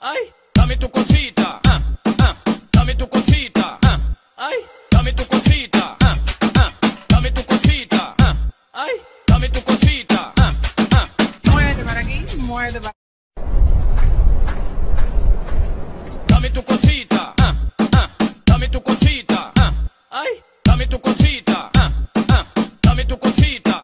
ay, dame tu cosita, ah, ah, dame tu cosita, ah, ay, dame tu cosita, ah, ah, dame tu cosita, ah, ay, dame tu cosita, ah, ah. Muévete para aquí, muévete para Dame tu cosita, ah, ah, dame tu cosita, ah, ay, dame tu cosita, ah, ah, dame tu cosita.